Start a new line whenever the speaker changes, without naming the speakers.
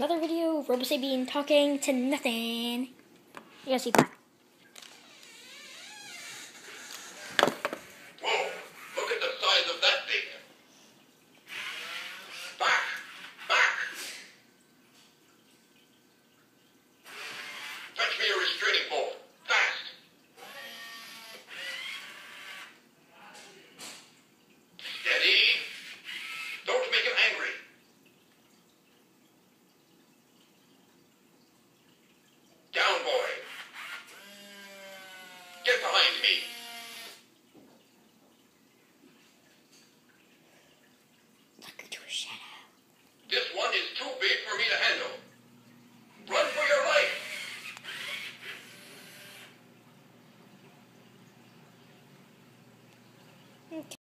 Another video Robosapien talking to nothing. You gotta see that.
Look at the size of that thing. Back, back. Fetch me a restraining bolt. Get behind me! Look into a shadow. This one is too
big for me to handle.